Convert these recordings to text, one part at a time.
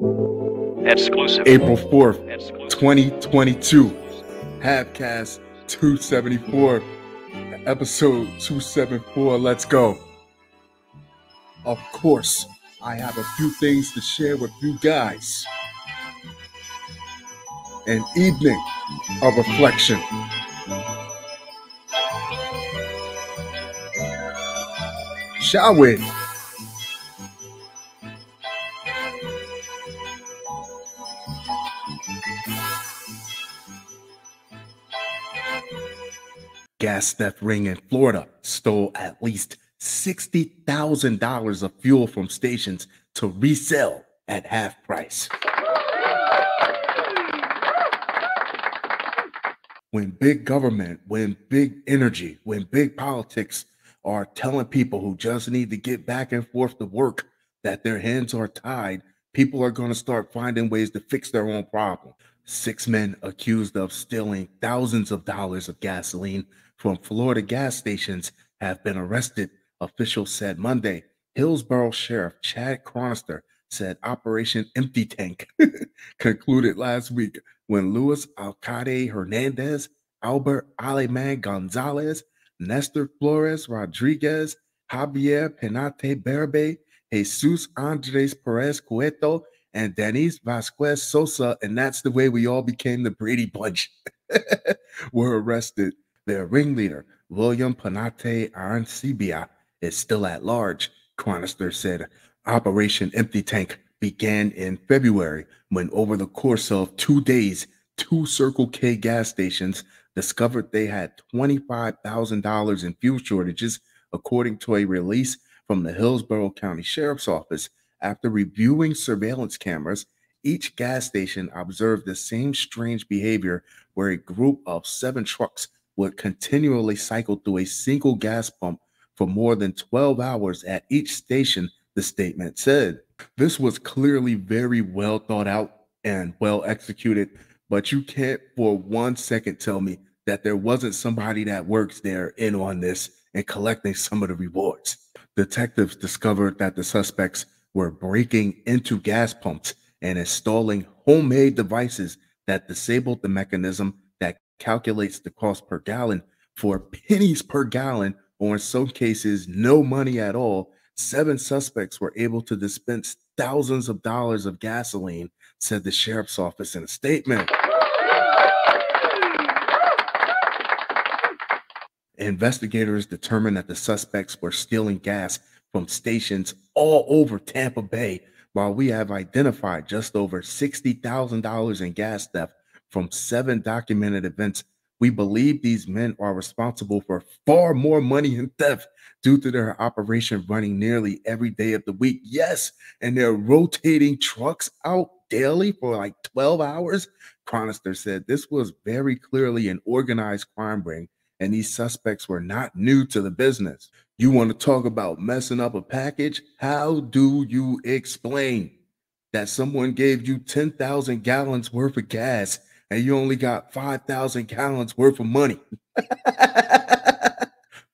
Exclusive. April 4th, Exclusive. 2022. Halfcast 274. Episode 274. Let's go. Of course, I have a few things to share with you guys. An evening of reflection. Shall we? Gas theft ring in Florida stole at least $60,000 of fuel from stations to resell at half price. When big government, when big energy, when big politics are telling people who just need to get back and forth to work that their hands are tied, people are going to start finding ways to fix their own problem. Six men accused of stealing thousands of dollars of gasoline from Florida gas stations have been arrested, officials said Monday. Hillsborough Sheriff Chad Chronister said Operation Empty Tank concluded last week when Luis Alcade Hernandez, Albert Aleman Gonzalez, Nestor Flores Rodriguez, Javier Penate Berbe, Jesus Andres Perez Cueto, and Denise Vasquez Sosa, and that's the way we all became the Brady Bunch, were arrested. Their ringleader, William Penate Arancibia, is still at large, Chronister said. Operation Empty Tank began in February when, over the course of two days, two Circle K gas stations discovered they had $25,000 in fuel shortages, according to a release from the Hillsborough County Sheriff's Office. After reviewing surveillance cameras, each gas station observed the same strange behavior where a group of seven trucks would continually cycle through a single gas pump for more than 12 hours at each station, the statement said. This was clearly very well thought out and well executed, but you can't for one second tell me that there wasn't somebody that works there in on this and collecting some of the rewards. Detectives discovered that the suspects were breaking into gas pumps and installing homemade devices that disabled the mechanism calculates the cost per gallon for pennies per gallon, or in some cases, no money at all. Seven suspects were able to dispense thousands of dollars of gasoline, said the sheriff's office in a statement. Investigators determined that the suspects were stealing gas from stations all over Tampa Bay, while we have identified just over $60,000 in gas theft from seven documented events. We believe these men are responsible for far more money in theft due to their operation running nearly every day of the week. Yes, and they're rotating trucks out daily for like 12 hours. Chronister said this was very clearly an organized crime ring, and these suspects were not new to the business. You want to talk about messing up a package? How do you explain that someone gave you 10,000 gallons worth of gas and you only got 5,000 gallons worth of money?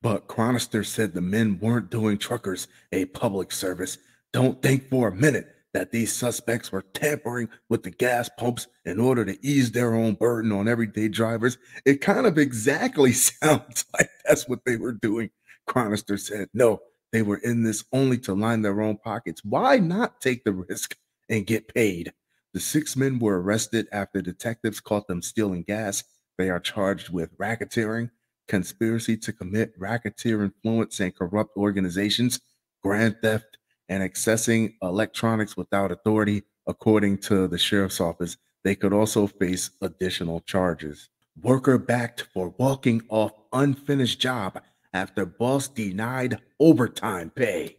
but Chronister said the men weren't doing truckers a public service. Don't think for a minute that these suspects were tampering with the gas pumps in order to ease their own burden on everyday drivers. It kind of exactly sounds like that's what they were doing. Chronister said, no, they were in this only to line their own pockets. Why not take the risk and get paid? The six men were arrested after detectives caught them stealing gas. They are charged with racketeering, conspiracy to commit racketeer influence and corrupt organizations, grand theft, and accessing electronics without authority, according to the sheriff's office. They could also face additional charges. Worker backed for walking off unfinished job after boss denied overtime pay.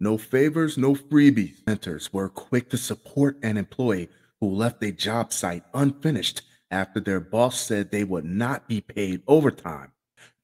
No favors, no freebies. Centers were quick to support an employee who left a job site unfinished after their boss said they would not be paid overtime.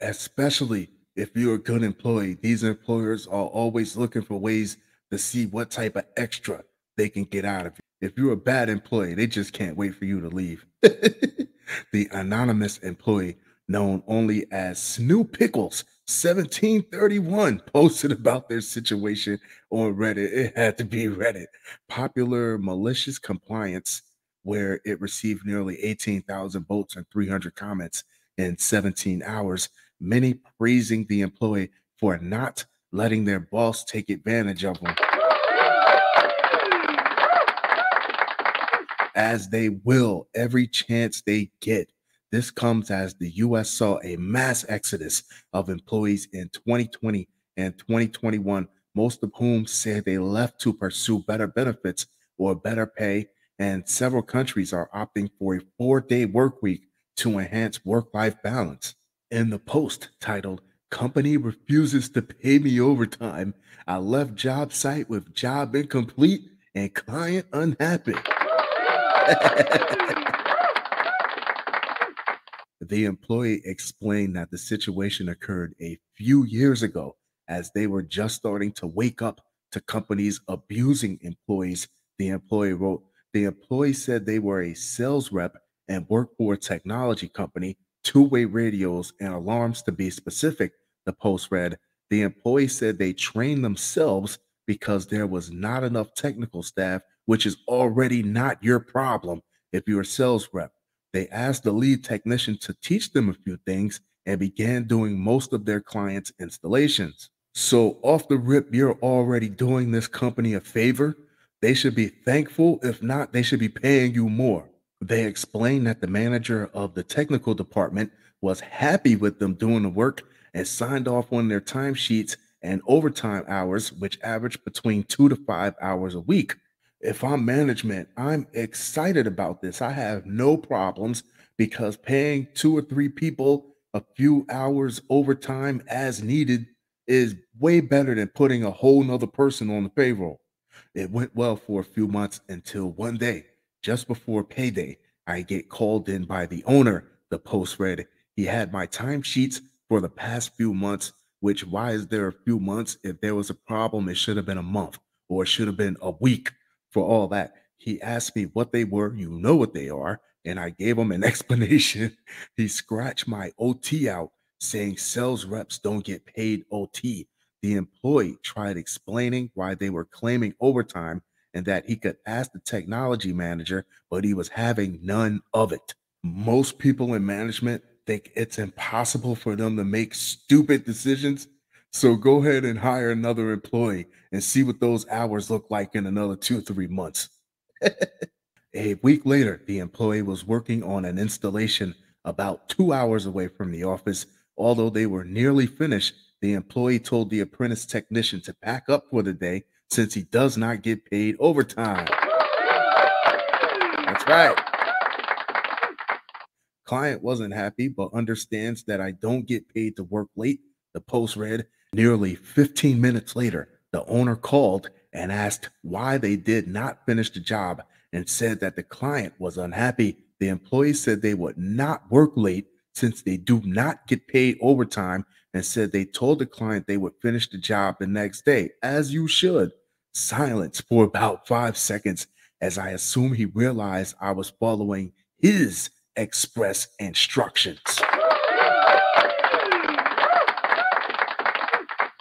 Especially if you're a good employee, these employers are always looking for ways to see what type of extra they can get out of you. If you're a bad employee, they just can't wait for you to leave. the anonymous employee, known only as Snoop Pickles, 1731 posted about their situation on Reddit. It had to be Reddit. Popular malicious compliance, where it received nearly 18,000 votes and 300 comments in 17 hours, many praising the employee for not letting their boss take advantage of them. As they will every chance they get. This comes as the US saw a mass exodus of employees in 2020 and 2021, most of whom said they left to pursue better benefits or better pay. And several countries are opting for a four day work week to enhance work life balance. In the post titled, Company refuses to pay me overtime. I left job site with job incomplete and client unhappy. the employee explained that the situation occurred a few years ago as they were just starting to wake up to companies abusing employees. The employee wrote, The employee said they were a sales rep and worked for a technology company, two way radios, and alarms to be specific. The post read, The employee said they trained themselves because there was not enough technical staff, which is already not your problem if you're a sales rep. They asked the lead technician to teach them a few things and began doing most of their clients' installations. So, off the rip, you're already doing this company a favor. They should be thankful. If not, they should be paying you more. They explained that the manager of the technical department was happy with them doing the work and signed off on their timesheets and overtime hours, which averaged between two to five hours a week. If I'm management, I'm excited about this. I have no problems because paying two or three people a few hours overtime as needed is way better than putting a whole nother person on the payroll. It went well for a few months until one day just before payday, I get called in by the owner. The post read, he had my timesheets for the past few months, which why is there a few months? If there was a problem, it should have been a month or it should have been a week for all that. He asked me what they were. You know what they are. And I gave him an explanation. he scratched my OT out, saying sales reps don't get paid OT. The employee tried explaining why they were claiming overtime and that he could ask the technology manager, but he was having none of it. Most people in management think it's impossible for them to make stupid decisions. So go ahead and hire another employee and see what those hours look like in another two or three months. A week later, the employee was working on an installation about two hours away from the office. Although they were nearly finished, the employee told the apprentice technician to pack up for the day since he does not get paid overtime. That's right. Client wasn't happy, but understands that I don't get paid to work late. The post read nearly 15 minutes later, the owner called and asked why they did not finish the job and said that the client was unhappy. The employee said they would not work late since they do not get paid overtime and said they told the client they would finish the job the next day, as you should. Silence for about five seconds as I assume he realized I was following his express instructions.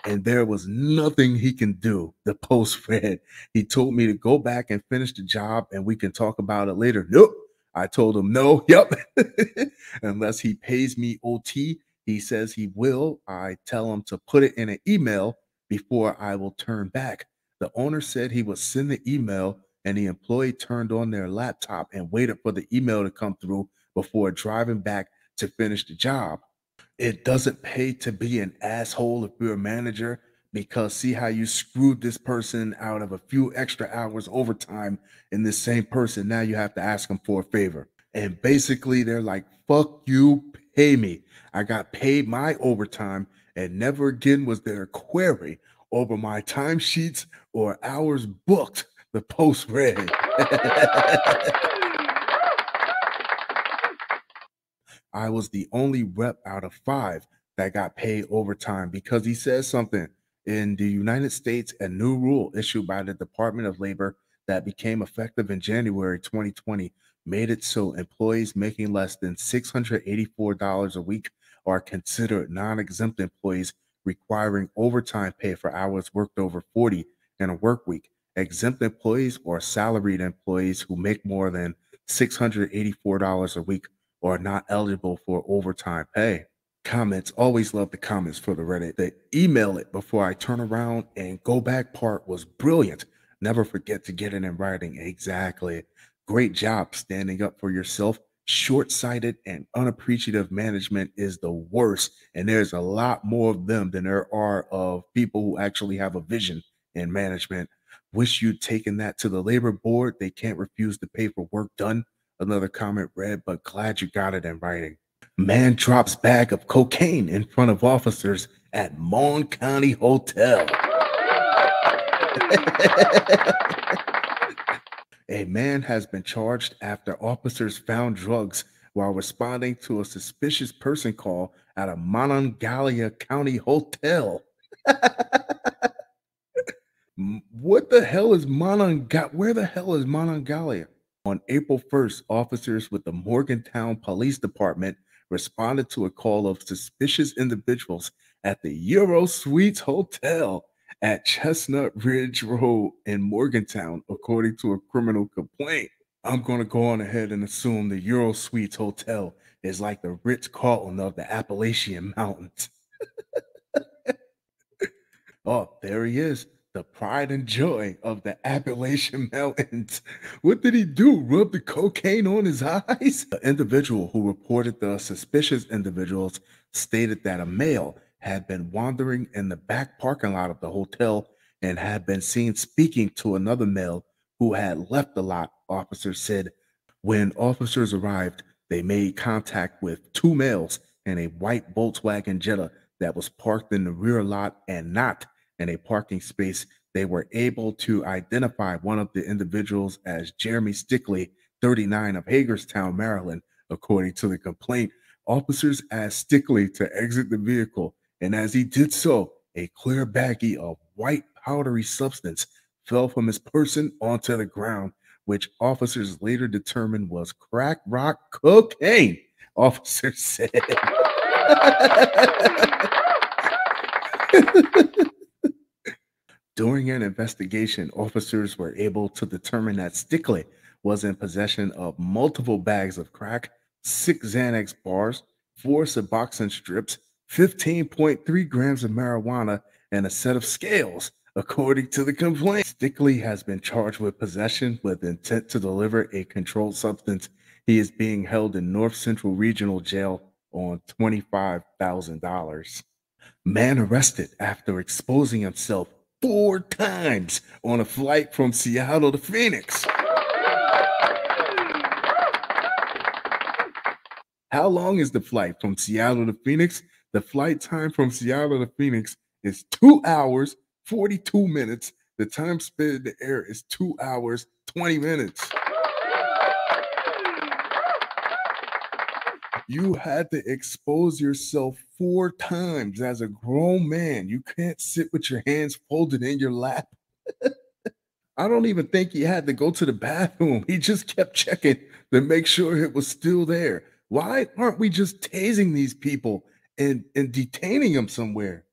And there was nothing he can do. The post read, he told me to go back and finish the job and we can talk about it later. Nope. I told him no. Yep. Unless he pays me OT, he says he will. I tell him to put it in an email before I will turn back. The owner said he would send the email, and the employee turned on their laptop and waited for the email to come through before driving back to finish the job. It doesn't pay to be an asshole if you're a manager because see how you screwed this person out of a few extra hours overtime in this same person. Now you have to ask them for a favor. And basically, they're like, fuck you, pay me. I got paid my overtime, and never again was there a query over my timesheets or hours booked. The post read. I was the only rep out of five that got paid overtime because he says something in the United States, a new rule issued by the Department of Labor that became effective in January 2020 made it so employees making less than $684 a week are considered non exempt employees requiring overtime pay for hours worked over 40 in a work week. Exempt employees or salaried employees who make more than $684 a week are not eligible for overtime pay. Comments, always love the comments for the Reddit. The email it before I turn around and go back part was brilliant. Never forget to get it in writing. Exactly. Great job standing up for yourself. Short sighted and unappreciative management is the worst. And there's a lot more of them than there are of people who actually have a vision in management. Wish you'd taken that to the labor board. They can't refuse to pay for work done. Another comment read, but glad you got it in writing. Man drops bag of cocaine in front of officers at Mon County Hotel. a man has been charged after officers found drugs while responding to a suspicious person call at a Monongalia County hotel. what the hell is Monongalia? Where the hell is Monongalia? On April 1st, officers with the Morgantown Police Department responded to a call of suspicious individuals at the Euro Suites Hotel at Chestnut Ridge Road in Morgantown, according to a criminal complaint. I'm going to go on ahead and assume the Euro Suites Hotel is like the Ritz Carlton of the Appalachian Mountains. oh, there he is the pride and joy of the Appalachian Mountains. What did he do? Rub the cocaine on his eyes? The individual who reported the suspicious individuals stated that a male had been wandering in the back parking lot of the hotel and had been seen speaking to another male who had left the lot. Officers said when officers arrived, they made contact with two males in a white Volkswagen Jetta that was parked in the rear lot and not in a parking space, they were able to identify one of the individuals as Jeremy Stickley, 39 of Hagerstown, Maryland. According to the complaint, officers asked Stickley to exit the vehicle, and as he did so, a clear baggie of white powdery substance fell from his person onto the ground, which officers later determined was crack rock cocaine. Officers said. During an investigation, officers were able to determine that Stickley was in possession of multiple bags of crack, six Xanax bars, four Suboxone strips, 15.3 grams of marijuana, and a set of scales. According to the complaint, Stickley has been charged with possession with intent to deliver a controlled substance. He is being held in North Central Regional Jail on $25,000. Man arrested after exposing himself four times on a flight from Seattle to Phoenix. How long is the flight from Seattle to Phoenix? The flight time from Seattle to Phoenix is two hours, 42 minutes. The time spent in the air is two hours, 20 minutes. You had to expose yourself four times as a grown man. You can't sit with your hands folded in your lap. I don't even think he had to go to the bathroom. He just kept checking to make sure it was still there. Why aren't we just tasing these people and, and detaining them somewhere?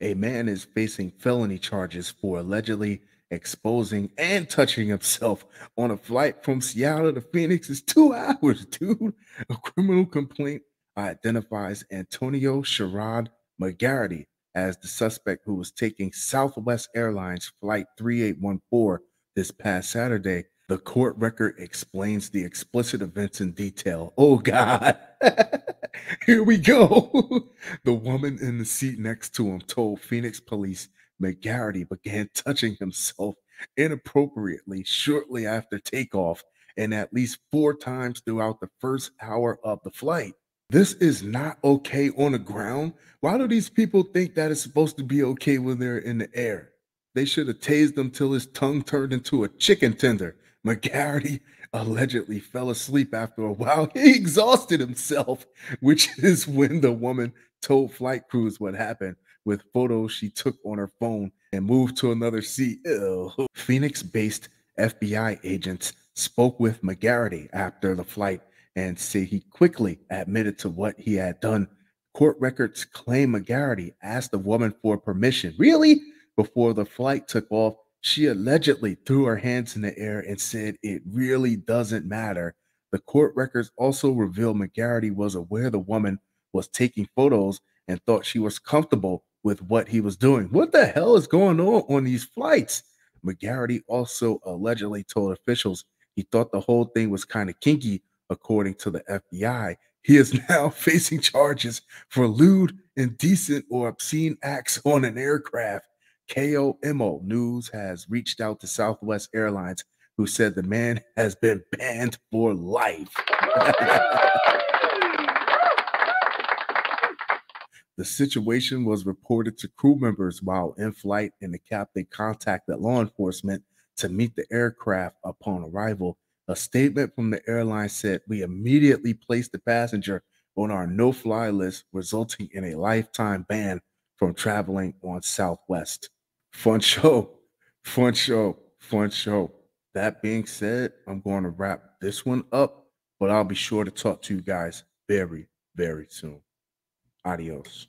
A man is facing felony charges for allegedly exposing and touching himself on a flight from Seattle to Phoenix is two hours, dude. A criminal complaint identifies Antonio Sherrod McGarity as the suspect who was taking Southwest Airlines Flight 3814 this past Saturday. The court record explains the explicit events in detail. Oh, God. Here we go. the woman in the seat next to him told Phoenix police McGarity began touching himself inappropriately shortly after takeoff and at least four times throughout the first hour of the flight. This is not okay on the ground. Why do these people think that it's supposed to be okay when they're in the air? They should have tased him till his tongue turned into a chicken tender. McGarity allegedly fell asleep after a while. He exhausted himself, which is when the woman told flight crews what happened with photos she took on her phone and moved to another seat. Phoenix based FBI agents spoke with McGarity after the flight and say he quickly admitted to what he had done. Court records claim McGarity asked the woman for permission. Really? Before the flight took off, she allegedly threw her hands in the air and said, It really doesn't matter. The court records also reveal McGarity was aware the woman was taking photos and thought she was comfortable with what he was doing. What the hell is going on on these flights? McGarity also allegedly told officials he thought the whole thing was kind of kinky, according to the FBI. He is now facing charges for lewd, indecent, or obscene acts on an aircraft. KOMO News has reached out to Southwest Airlines, who said the man has been banned for life. the situation was reported to crew members while in flight, and the captain contacted law enforcement to meet the aircraft upon arrival. A statement from the airline said, We immediately placed the passenger on our no fly list, resulting in a lifetime ban from traveling on Southwest. Fun show, fun show, fun show. That being said, I'm going to wrap this one up, but I'll be sure to talk to you guys very, very soon. Adiós.